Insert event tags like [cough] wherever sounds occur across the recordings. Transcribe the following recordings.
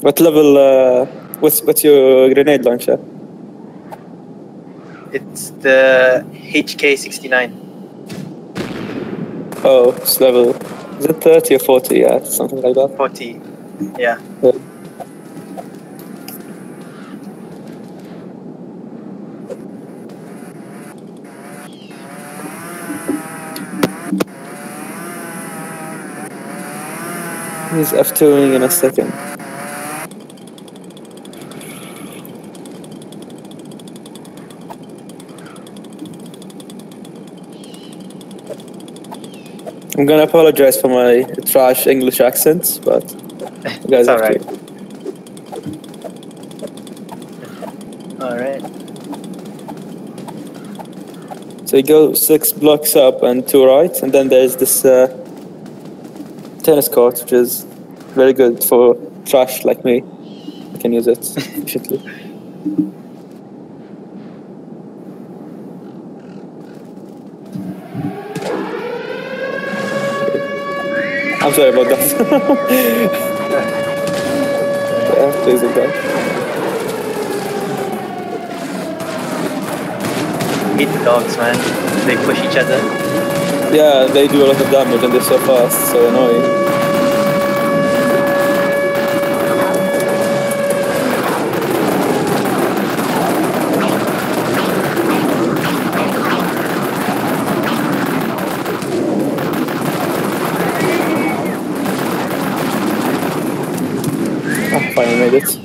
What level? Uh, what's what's your grenade launcher? It's the HK69. Oh, it's level. Is it 30 or 40? Yeah, something like that. 40. Yeah. Yeah. He's F2ing in a second. I'm gonna apologize for my trash English accent, but you guys It's have alright. to. Alright. So you go six blocks up and two right, and then there's this uh, tennis court, which is very good for trash like me. I can use it [laughs] efficiently. I'm sorry about that. [laughs] yeah, please don't die. Hate the dogs, man. They push each other. Yeah, they do a lot of damage and they're so fast, so annoying. Finally made it.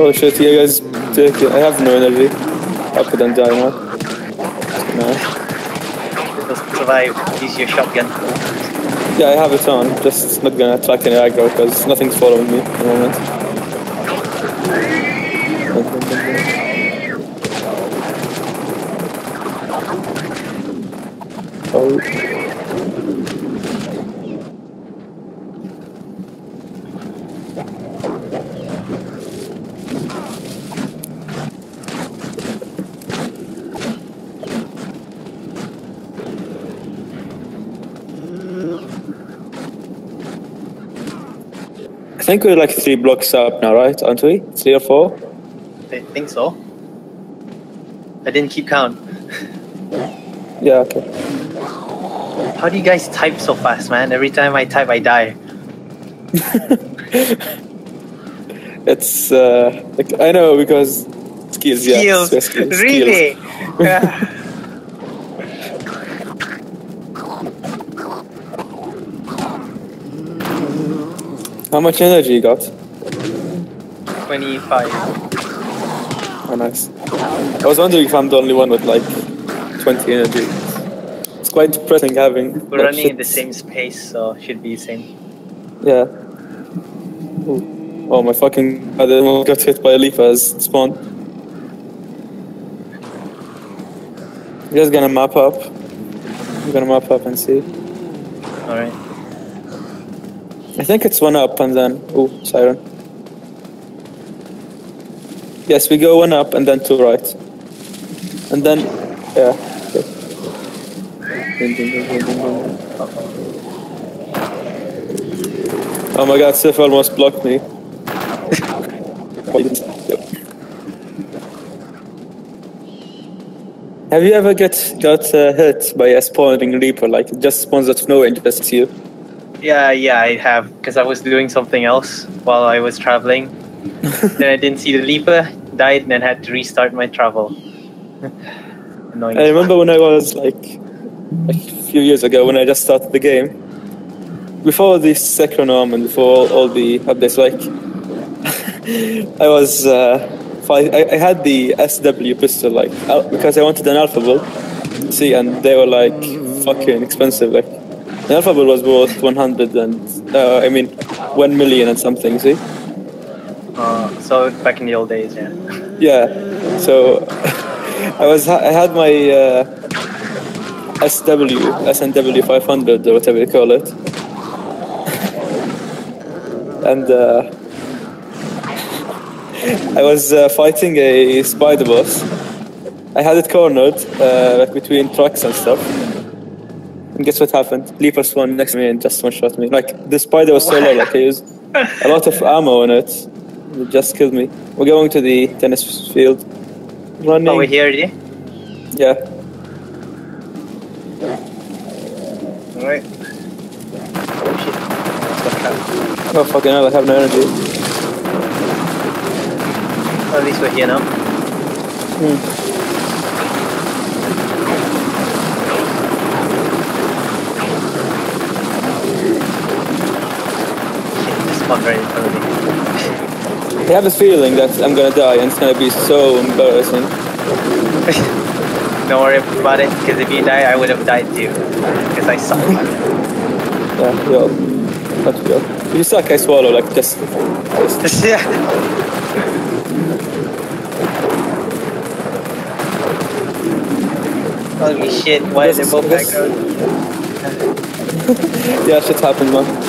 Oh shit, you guys take it. I have no energy. I couldn't die now. No. They'll survive. Use your shotgun. Yeah, I have it on. Just not gonna attract any aggro because nothing's following me at the moment. Think we're like three blocks up now, right? Aren't we? Three or four? I think so. I didn't keep count. Yeah, okay. How do you guys type so fast, man? Every time I type, I die. [laughs] It's uh, like I know because skills. Yeah, Skills. skills, skills. Really? Yeah. [laughs] [laughs] How much energy you got? 25. Oh, nice. I was wondering if I'm the only one with like 20 energy. It's quite depressing having. We're running shit. in the same space, so should be the same. Yeah. Ooh. Oh my fucking! I almost got hit by a leaf as. You guys gonna map up? I'm gonna map up and see. Alright. I think it's one up and then. Oh, siren. Yes, we go one up and then two right. And then. Yeah. Oh my god, Syph almost blocked me. [laughs] Have you ever get got uh, hit by a spawning reaper? Like just spawns out of nowhere and just you? Yeah, yeah, I have, because I was doing something else while I was traveling. [laughs] then I didn't see the leaper, died, and then had to restart my travel. [laughs] Annoying. I remember when I was like, like a few years ago when I just started the game. Before the Secronom and before all, all the updates, like [laughs] I was, uh, I, I had the SW pistol, like because I wanted an Alpha Bull. See, and they were like fucking expensive. Like the Alpha Bull was worth 100 and uh, I mean 1 million and something. See. Uh, so back in the old days, yeah. [laughs] Yeah. So [laughs] I was I had my uh, SW SNW 500 or whatever you call it, [laughs] and uh, I was uh, fighting a spider boss. I had it cornered, uh, like between trucks and stuff. And guess what happened? Leaper spawned next to me and just one shot me. Like the spider was so low, like I used a lot of [laughs] ammo on it. It just killed me. We're going to the tennis field. Running. Oh, we're here already? Yeah. Alright. Oh shit. Oh fucking hell! I have no energy. Well, at least we're here now. Hmm. Shit, this spawned right in front of me. I have a feeling that I'm gonna die and it's gonna be so embarrassing. Don't worry about it, because if you die, I would have died too. Because I suck. Yeah, all. Not all. If you suck, I swallow. Like just. just yeah. Holy shit, why is it both background? [laughs] yeah, shit happened, man.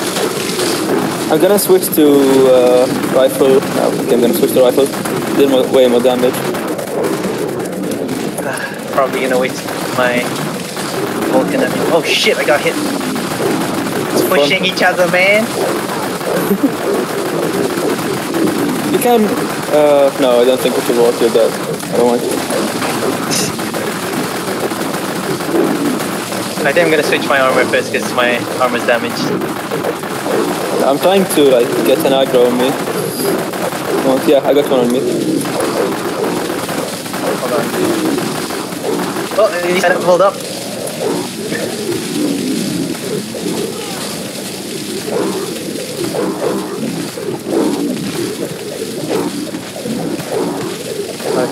I'm gonna switch to uh, rifle. No, okay, I'm gonna switch to rifle. Did more, way more damage. [sighs] Probably gonna waste my Vulcan. I mean, oh shit, I got hit. It's pushing each other, man. You can. Uh, no, I don't think we should walk. You're dead. I don't want you. I think I'm gonna switch my armor first because my armor's damaged. I'm trying to like get an aggro on me. Oh, yeah, I got one on me. Hold on. Oh, he's kind of hold up.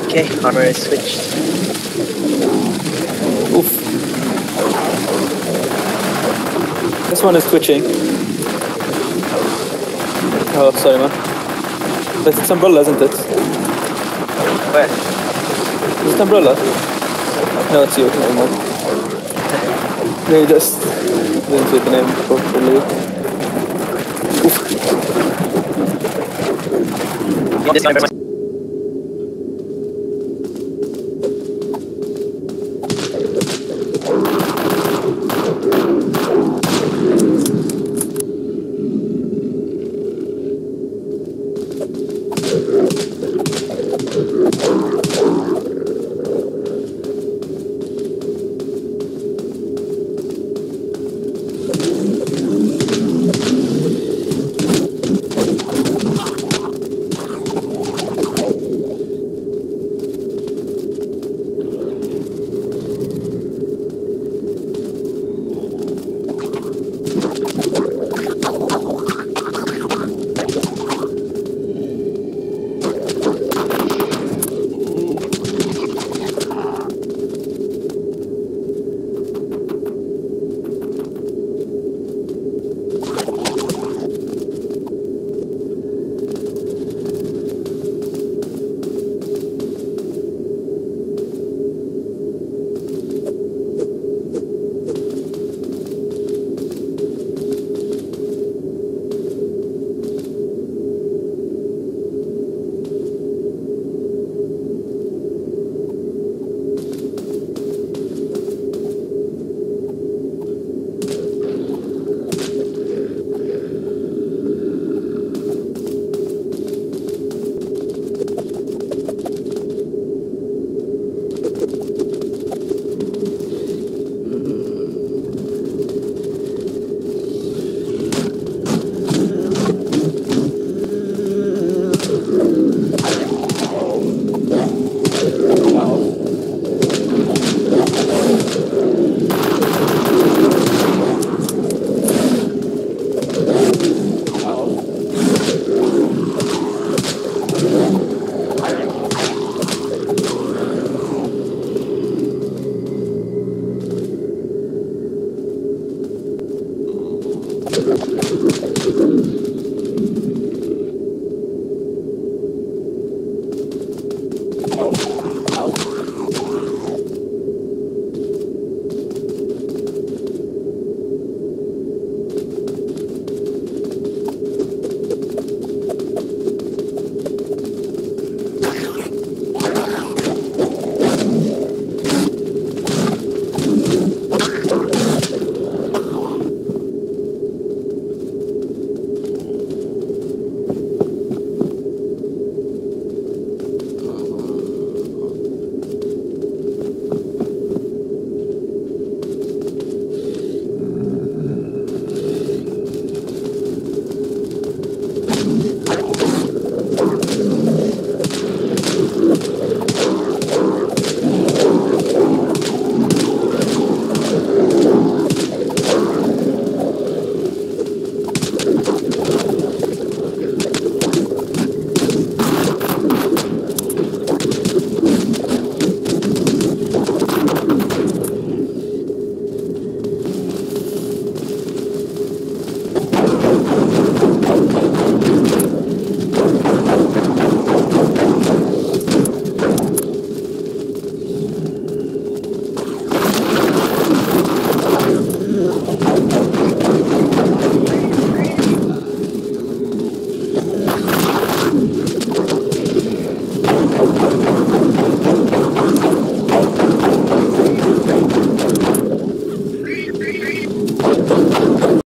Okay, armor is switched. Oof. This one is twitching. Oh, sorry, man. But it's umbrella, isn't it? Where? Is it umbrella? No, it's you. Never mind. No, you just didn't see the name properly. Armor-